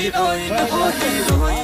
heroin, oh heroin, I'm.